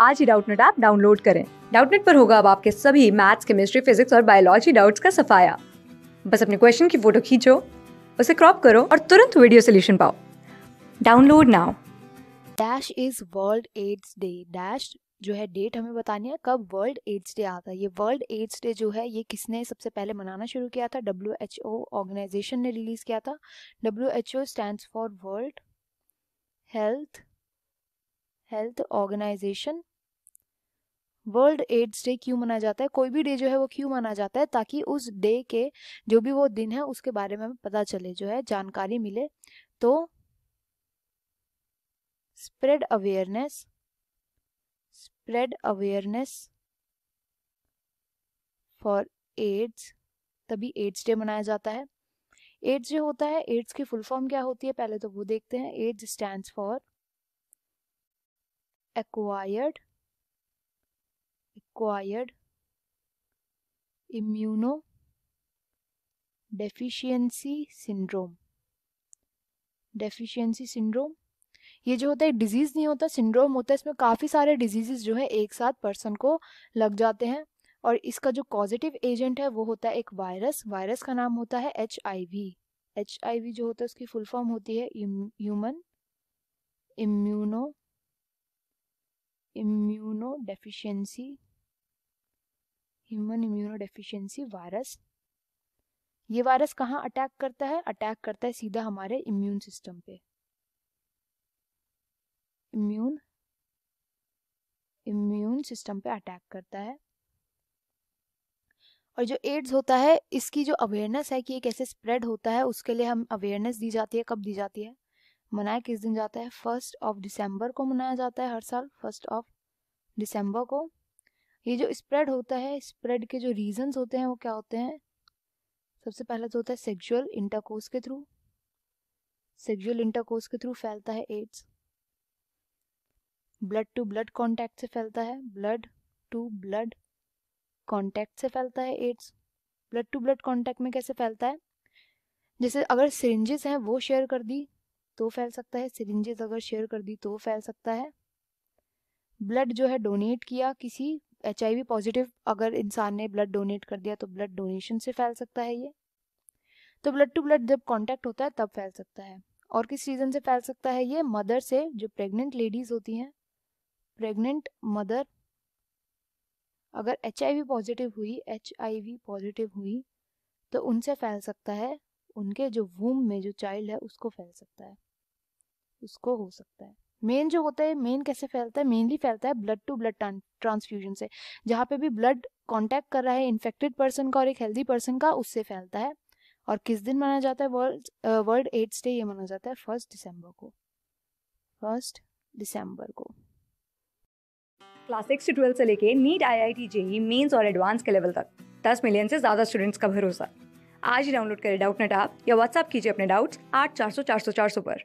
आज ही Doubtnut app download करें। डाउटनेट पर होगा अब आपके सभी मैथ्स, केमिस्ट्री, फिजिक्स और बायोलॉजी डाउट्स का सफाया। बस अपने क्वेश्चन की फ़ोटो खींचो, उसे क्रॉप करो और तुरंत वीडियो सोल्यूशन पाओ। Download now. Dash is world AIDS day. Dash जो है, डेट हमें बतानी है कब वर्ल्ड एड्स डे आता है। ये वर्ल्ड एड्स डे जो है, ये किसने सबसे पहले मनाना शुरू किया था? डब्ल्यू एच ओ ऑर्गेनाइजेशन ने रिलीज़ किया था। W H O stand for world health health organisation world AIDS day क्यों मनाया जाता है? कोई भी डे जो है वो क्यों मनाया जाता है? ताकि उस डे के जो भी वो दिन है, उसके बारे में हमें पता चले, जो है, जानकारी मिले। तो spread awareness spread awareness for AIDS तभी एड्स डे मनाया जाता है। एड्स जो होता है एड्स की फुल फॉर्म क्या होती है? पहले तो वो देखते हैं। AIDS stand for acquired acquired immuno deficiency syndrome? Deficiency syndrome ये जो होता है डिज़ीज़ नहीं होता सिंड्रोम होता है, इसमें काफ़ी सारे डिजीजेस जो है, एक साथ पर्सन को लग जाते हैं और इसका जो पॉजिटिव एजेंट है, वो होता है एक वायरस वायरस का नाम होता है H I V H I V जो होता है, उसकी फुल फॉर्म होती है human immuno immunodeficiency human immunodeficiency virus ये वायरस कहाँ अटैक करता है? अटैक करता है सीधा हमारे इम्यून सिस्टम पे। इम्यून इम्यून सिस्टम पे अटैक करता है। और जो एड्स होता है, इसकी जो अवेयरनेस है कि ये कैसे स्प्रेड होता है, उसके लिए हम अवेयरनेस दी जाती है। कब दी जाती है? मनाया किस दिन जाता है? फ़र्स्ट ऑफ़ दिसंबर को मनाया जाता है हर साल। फ़र्स्ट ऑफ़ दिसंबर को। ये जो स्प्रेड होता है स्प्रेड के जो रीजंस होते हैं, वो क्या होते हैं? सबसे पहला तो होता है सेक्सुअल इंटरकोर्स के थ्रू सेक्सुअल इंटरकोर्स के थ्रू फैलता है AIDS blood to blood contact से फैलता है। ब्लड टू ब्लड कांटेक्ट से फैलता है AIDS blood to blood contact में कैसे फैलता है? जैसे अगर सिरिंजेस हैं, वो शेयर कर दी तो फैल सकता है। सिरिंजेस अगर शेयर कर दी तो फैल सकता है। ब्लड जो है डोनेट किया किसी एचआईवी पॉजिटिव अगर इंसान ने ब्लड डोनेट कर दिया तो ब्लड डोनेशन से फैल सकता है ये। तो ब्लड टू ब्लड जब कांटेक्ट होता है, तब फैल सकता है। और किस रीज़न से फैल सकता है ये? मदर से, जो प्रेग्नेंट लेडीज़ होती हैं। प्रेग्नेंट मदर अगर एचआईवी पॉजिटिव हुई एचआईवी पॉजिटिव हुई तो उनसे फैल सकता है। उनके जो वूम में जो चाइल्ड है, उसको फैल सकता है। उसको हो सकता है। मेन जो होता है मेन कैसे फैलता है? मेनली फैलता है ब्लड टू ब्लड ट्रांसफ्यूजन से। जहाँ पे भी ब्लड कांटेक्ट कर रहा है इन्फेक्टेड पर्सन का और एक हेल्दी पर्सन का, उससे फैलता है। और किस दिन मनाया जाता है? वर्ल्ड वर्ल्ड एड्स डे ये मनाया जाता है फ़र्स्ट दिसंबर को। फ़र्स्ट दिसंबर को। क्लास सिक्स से ट्वेल्थ से लेके NEET I I T JEE mains और एडवांस के लेवल तक। दस मिलियन से ज़्यादा स्टूडेंट्स का भरोसा। आज ही डाउनलोड करें डाउट नेट आप या व्हाट्सअप कीजिए अपने डाउट्स आठ चार सौ चार सौ चार सौ पर।